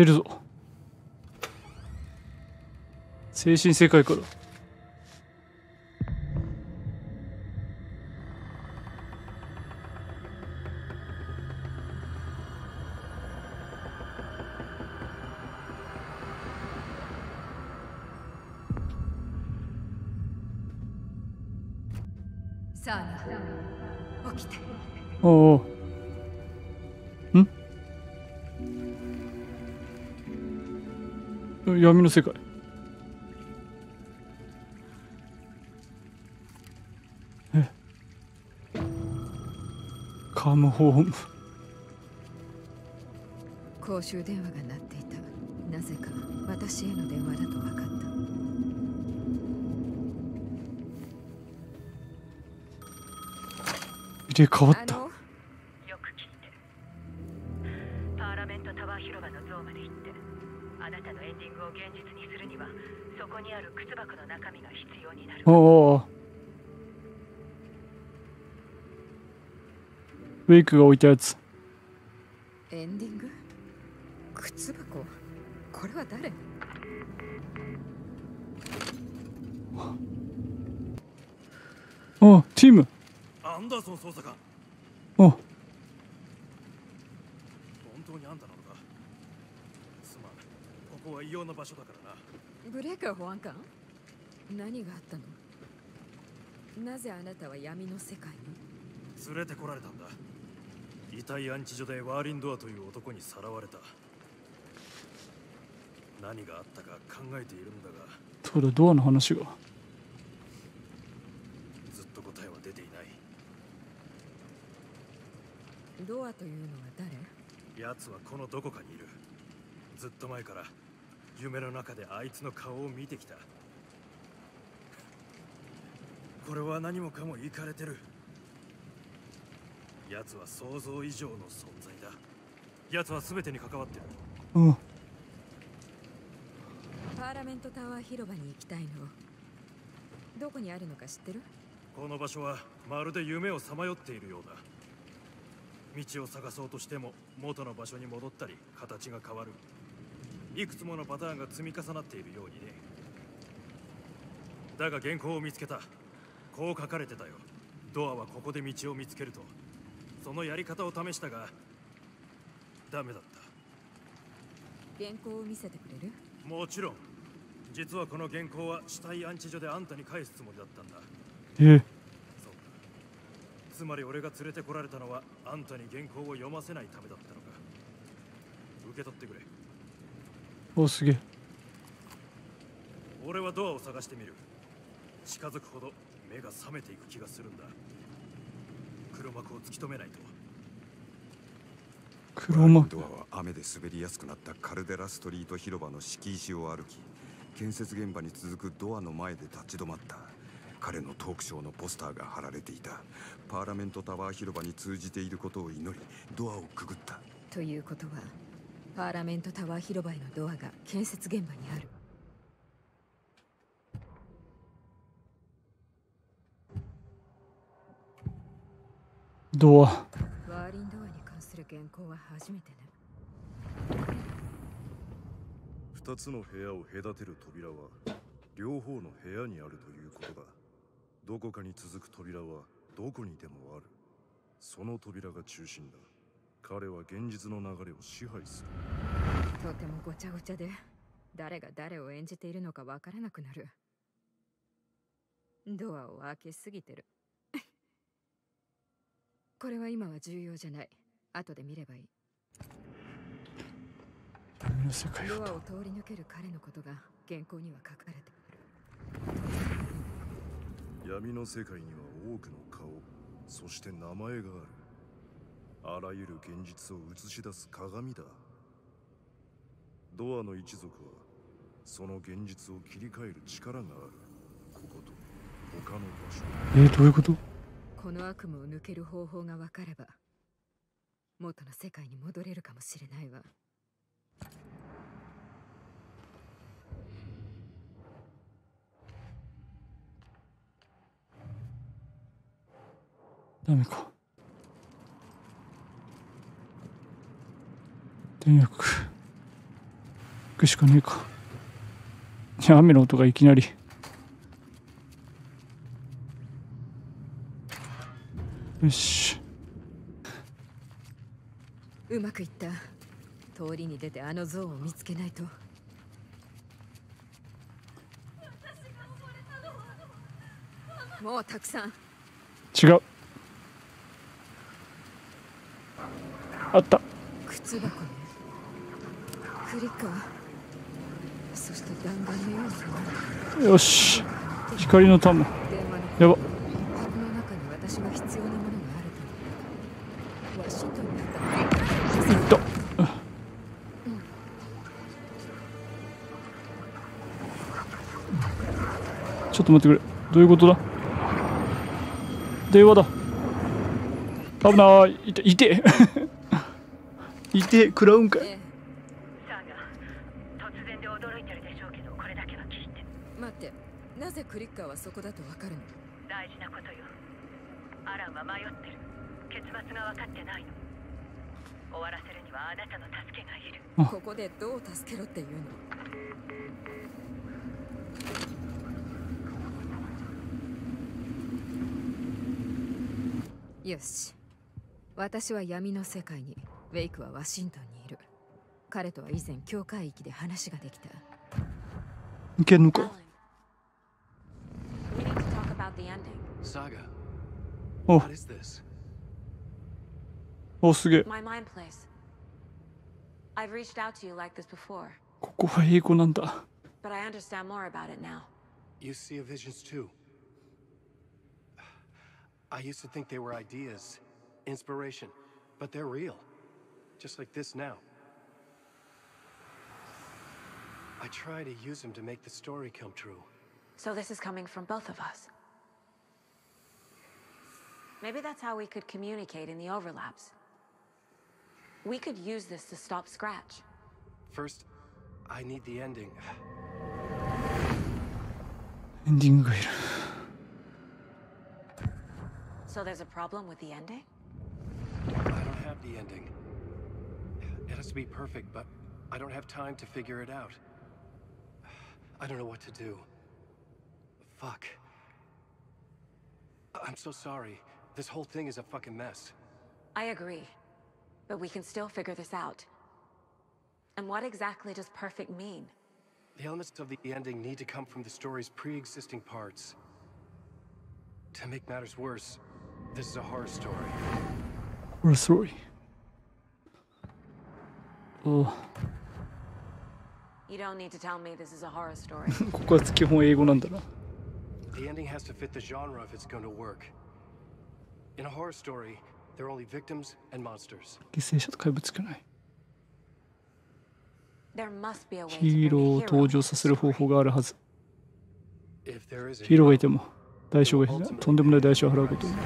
出るぞ。精神世界から。さあな起きて。おお闇の世界。え？カムホーム。公衆電話が鳴っていた。なぜか私への電話だと分かった。入れ替わったおおウェイクが置いたやつ。エンディング？靴箱？これは誰？おティム。アンダーソン捜査官。お本当にあんたなのか？すまん。ここは異様な場所だからな。ブレーカー保安官？何があったの？なぜあなたは闇の世界に？連れてこられたんだ。遺体安置所でワーリンドアという男にさらわれた。何があったか考えているんだが。そうだドアの話がずっと答えは出ていない。ドアというのは誰？奴はこのどこかにいる。ずっと前から夢の中であいつの顔を見てきたこれは何もかもいかれてる。奴は想像以上の存在だ。奴は全てに関わってる。うん。パーラメントタワー広場に行きたいの。どこにあるのか知ってる？この場所はまるで夢をさまよっているようだ。道を探そうとしても元の場所に戻ったり形が変わる。いくつものパターンが積み重なっているようにね。だが原稿を見つけたこう書かれてたよ。ドアはここで道を見つけると。そのやり方を試したがダメだった。原稿を見せてくれる？もちろん。実はこの原稿は死体安置所であんたに返すつもりだったんだ。え。そう。だつまり俺が連れてこられたのはあんたに原稿を読ませないためだったのか。受け取ってくれ。おすげえ。俺はドアを探してみる。近づくほど目が覚めていく気がするんだ。黒幕を突き止めないと。黒幕。ドアは雨で滑りやすくなったカルデラストリート広場の敷石を歩き建設現場に続くドアの前で立ち止まった。彼のトークショーのポスターが貼られていた。パーラメントタワー広場に通じていることを祈りドアをくぐった。ということはパーラメントタワー広場へのドアが建設現場にあるドアワーリンドアに関する原稿は初めてね二つの部屋を隔てる扉は両方の部屋にあるということだ。どこかに続く扉はどこにでもある。その扉が中心だ。彼は現実の流れを支配する。とてもごちゃごちゃで誰が誰を演じているのかわからなくなる。ドアを開けすぎてるこれは今は重要じゃない。後で見ればいい。闇の世界をドアを通り抜ける彼のことが原稿には書かれている。闇の世界には多くの顔そして名前がある。あらゆる現実を映し出す鏡だ。ドアの一族はその現実を切り替える力がある。ここと他の場所。えー、どういうこと？この悪夢を抜ける方法が分かれば元の世界に戻れるかもしれないわ。ダメか電力。くしかねえか。いや雨の音がいきなり。よし。うまくいった。通りに出てあの像を見つけないと。もうたくさん。違う。あった。靴箱ね。クリッカーそして弾丸のようなよし。光の玉。やばと待ってくれ。どういうことだ？電話だ。危ない。い。てい。てい。てクラウンかい。えサーガ突然で驚いてるでしょうけどこれだけは聞いて。え待って。なぜクリッカーはそこだとわかるの？大事なことよ。アランは迷ってる。結末が分かってないの。終わらせるにはあなたの助けがいる。あここでどう助けろっていうの？よし私は闇の世界にウェイクはワシントンにいる彼とは以前境界域で話ができたいけんの Alan, か what is this? おすげえ My mind place. I've reached out to you like this before, ここは英語なんだ but I understand more about it now. You see a visions too. I used to think they were ideas, inspiration, but they're real. Just like this now. I try to use them to make the story come true. So this is coming from both of us. Maybe that's how we could communicate in the overlaps. We could use this to stop Scratch. First, I need the ending. Ending greater. So there's a problem with the ending? I don't have the ending. It has to be perfect, but I don't have time to figure it out. I don't know what to do. Fuck. I'm so sorry. This whole thing is a fucking mess. I agree. But we can still figure this out. And what exactly does perfect mean? The elements of the ending need to come from the story's pre-existing parts. To make matters worse, this is a horror story. これスローリーお You don't need to tell me this is a horror story. ここは基本英語なんだな The ending has to fit the genre if it's going to work. In a horror story, there are only victims and monsters. 犠牲者と怪物しかない there must be a way ヒーローを登場さ the せる方 story. 法があるはずヒーローがい hero, ても代償がとんでもない代償を払うことになる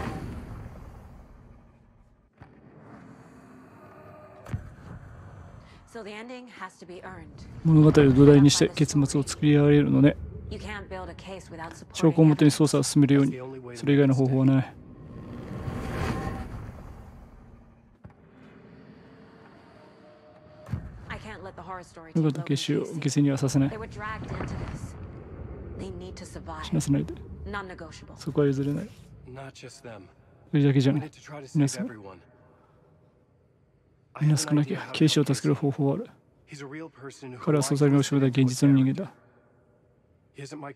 物語を土台にして結末を作り上げるのね。証拠をもとに捜査を進めるように。それ以外の方法はない。無事決死を犠牲にはさせない。死なせないで。そこは譲れない。それだけじゃない。みんな少なきゃ、ケイシを助ける方法はある。彼は素材に押し込めた現実の人間だ。だか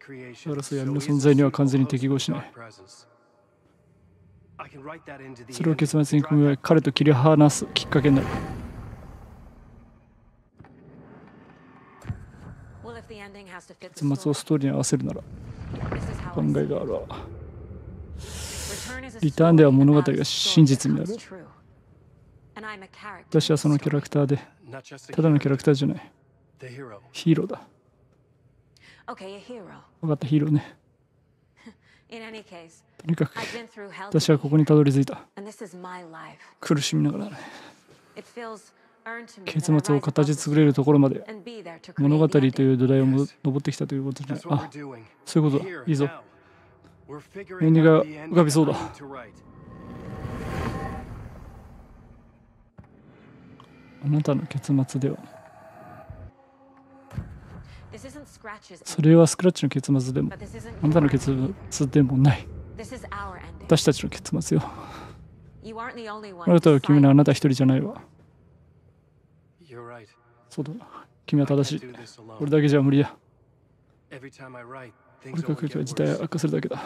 らそれは闇の存在には完全に適合しない。それを結末に込め彼と切り離すきっかけになる。結末をストーリーに合わせるなら、考えがあるわ。リターンでは物語が真実になる。私はそのキャラクターで、ただのキャラクターじゃない。ヒーローだ。分かった、ヒーローね。とにかく、私はここにたどり着いた。苦しみながらね。結末を形作れるところまで物語という土台を登ってきたということじゃないあそういうことだいいぞ年齢が浮かびそうだあなたの結末ではそれはスクラッチの結末でもあなたの結末でもない私たちの結末よあなたは君のあなた一人じゃないわそうだ君は正しい俺だけじゃ無理や俺が書けば事態は悪化するだけだ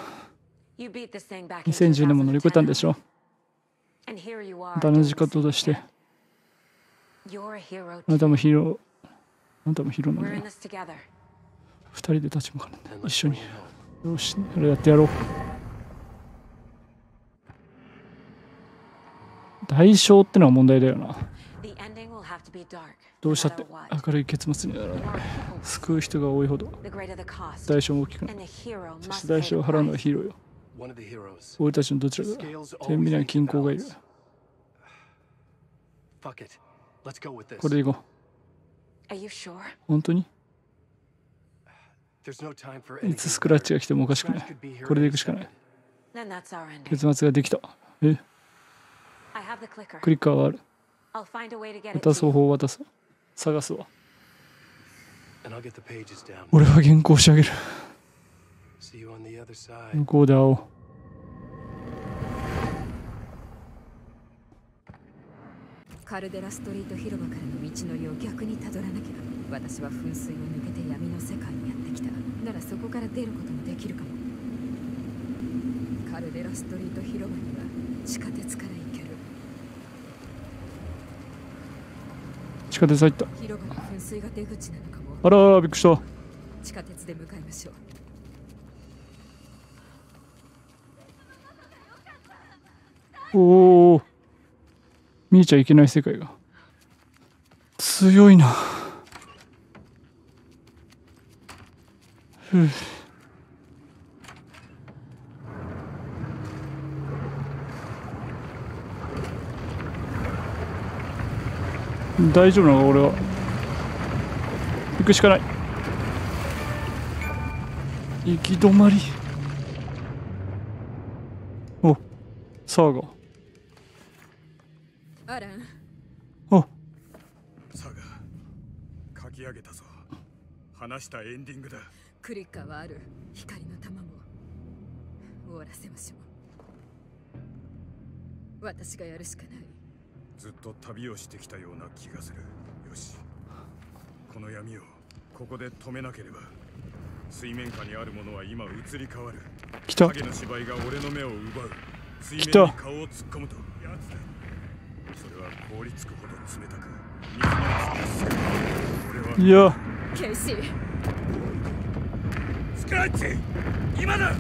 2010年も乗り越えたんでしょダメジカットしてあなたもヒーロー。あなたもヒーロー。二人で立ち向かうん。一緒に。よし、やってやろう。代償ってのは問題だよな。どうしたって明るい結末になら。救う人が多いほど、代償も大きくなる。そして代償を払うのはヒーローよ。俺たちのどちらか、天秤には均衡がいる。これでいこう。本当に？いつスクラッチが来てもおかしくない。これでいくしかない。結末ができた。え？クリッカーはある。渡す方法を渡す。探すわ。俺は原稿仕上げる。向こで会おう。カルデラストリート広場からの道のりを逆にたどらなきゃ私は噴水を抜けて闇の世界にやってきたならそこから出ることもできるかも。カルデラストリート広場には地下鉄から行ける。地下鉄入った広場の噴水が出口なのかも。あらあらびっくりした。地下鉄で向かいましょう。おお見えちゃいけない世界が。強いな。ふう。大丈夫なの俺は。行くしかない。行き止まり。おサーガ。アランおサガ書き上げたぞ。話したエンディングだ。クリッカーはある。光の玉も。終わらせましょう。私がやるしかない。ずっと旅をしてきたような気がする。よし。この闇をここで止めなければ。水面下にあるものは今移り変わる。来た。影の芝居が俺の目を奪う。水面に顔を突っ込むとやつだそれは凍りつくほど冷たくいや。ケイシー。スクラッチ！今だ